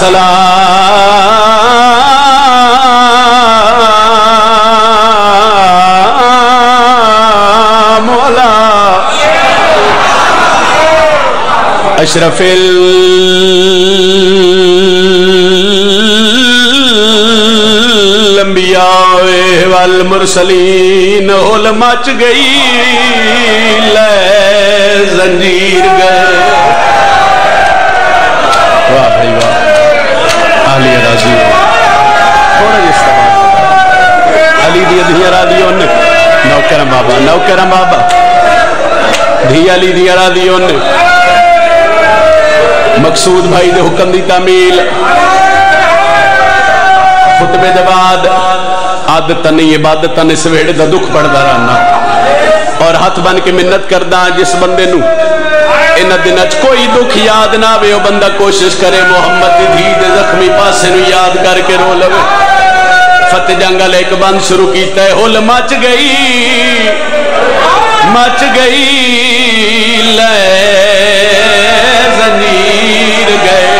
सलाम अशरफिल लंबिया वल मुरसलीन होल मच गई ले जंजीर गए राज़ी। अली दी धिया राज़ी बाबा बाबा। अली दी राज़ी मकसूद भाई दे हुक्म दी तामील। खुतबे दे बाद आदत नहीं, इबादत इस वेड़े का दुख पड़ता रहना। और हथ बन के मिन्नत करदा जिस बंदे नु। इन दिनों कोई दुख याद ना आवे बंदा कोशिश करे, मोहम्मद की धी दे जख्मी पासे नु याद करके रो लवे फतेह जंगल एक बंद शुरू किया है हुल मच गई मच गई ले जंजीर गए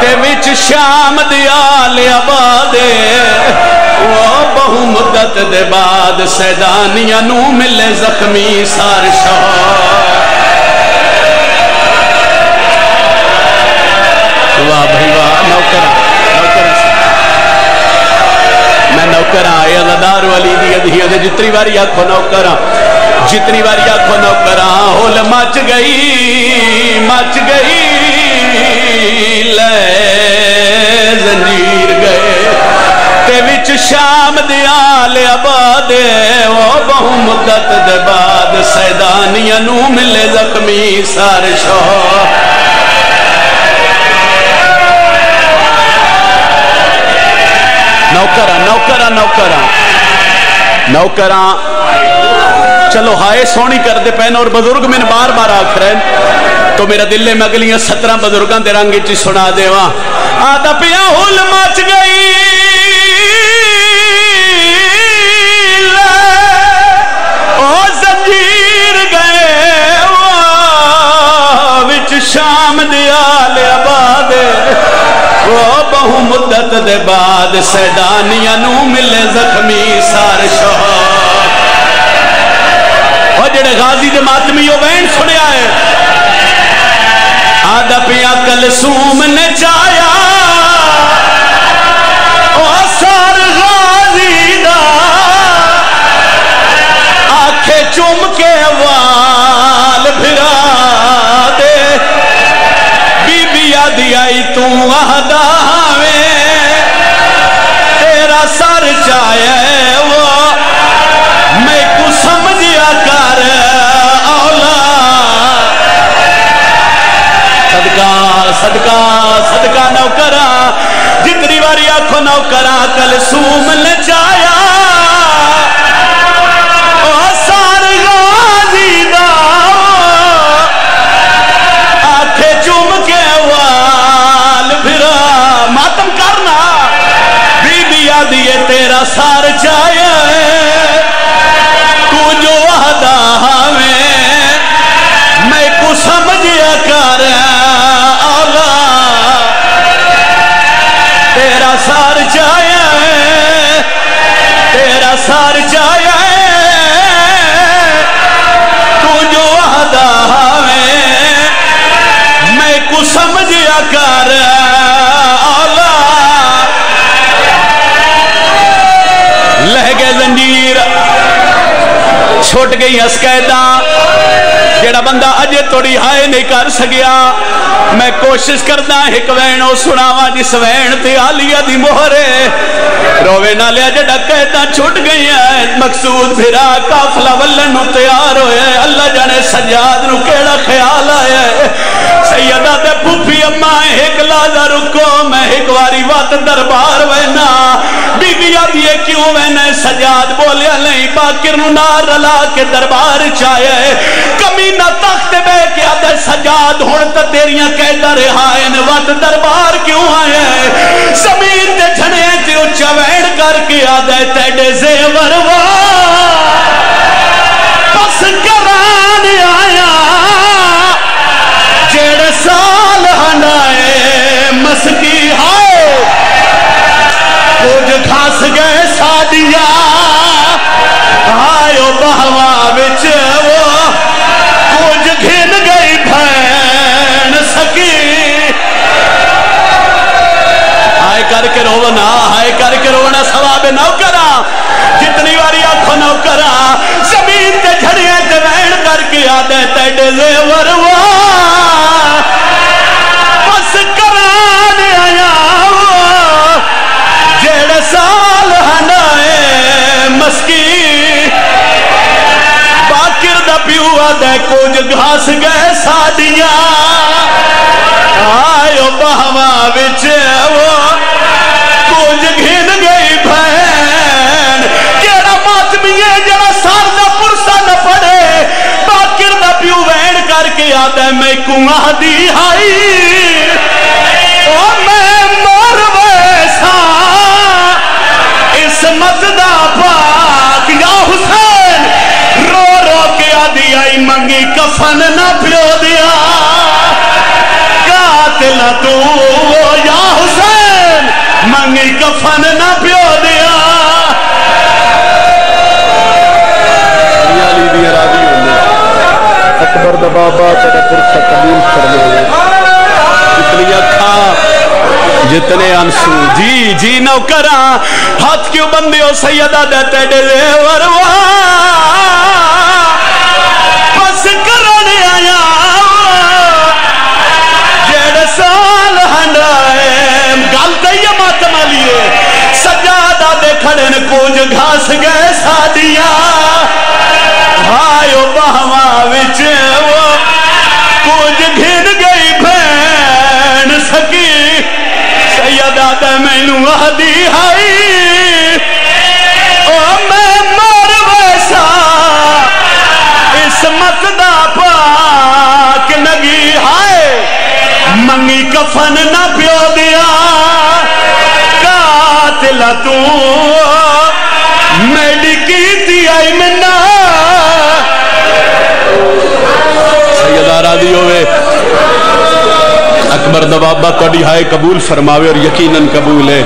ते विच शाम दयाल आबादे वो बहु मुद्दत दे बाद सैदानिया नू मिले जख्मी सार वाह मैं नौकर अदादार वाली दी अधिया दे जितनी बारी आखो नौकर जितनी बारी आखो नौकर होल मच गई मच गई ले जंजीर गए। ते विच शाम दयाल आबादे वो बहु मुद्दत दे बाद सैदानिया नू मिले जख्मी सार शोह। नौकरा नौकरा नौकरा। नौकरा। चलो, हाय सोनी कर दे पैन, और बुज़ुर्ग मैंने बार बार आख रहे तो मेरा दिल में अगलिया सत्रह बुज़ुर्गों के रंग सुना देवा। आता पिया हुल मच गई। बहु मुद्दत दे बाद सैदानिया मिले जख्मी सार और जेड़े गाजी के मातमी वैन सुनया है। आदा पिया कलसूम ने चाया चाहे वो। मैं को समझिया कर, औला। सदका सदका सदका नौकरा। जितनी बारी आखो नौकरा, कल सूम ले ओ को समझिया कर लह गए जंजीर, छुट गई हसकैदा। जेड़ा बंदा अजे थोड़ी हाय नहीं कर सकिया मैं कोशिश करदा एक वैन सुनावा जिस वैन ते आलिया दी मोहरे। रोवे ना लिया जेड़ा कैदा छुट गई है मकसूद फिरा काफला वल्लन नु तैयार होया अल्लाह जाने सजाद नु केड़ा ख्याल आया क्यों मैंने सजाद बोलिया? नहीं, बाकिर नार ना रला के दरबार चाहे। कमीना तख्त बह के आदे सजाद हुन तो तेरिया कहता रहा इन वत दरबार क्यों आए? ज़मीन के छने ते उच्चा वैण करके आदे तेडे जेवर वा जेवरवा बस करान आया जेड़े साल हंडाए मस्की। बाकिर दा प्यू कुछ घास गए साडिया आयो बहवा बिच वो। वैन है मैं कुआ दी हाई। ओ, मैं मर वैसा। इसमत दा पाक या हुसैन। रो रो के आदि आई मंगी कफन ना जितनी आँसू जी जी नौकरा, हाथ क्यों बंदे हो, सैयदा देते डेवरवा बस करने आया। जेड़े साल हंडाए गल तो ये मातम लिए सजादा दे खड़े ने कुछ घास तू मेरी कीती आई मना होवे। अकबर दबाबा थोड़ी हाय कबूल फरमावे और यकीनन कबूल है।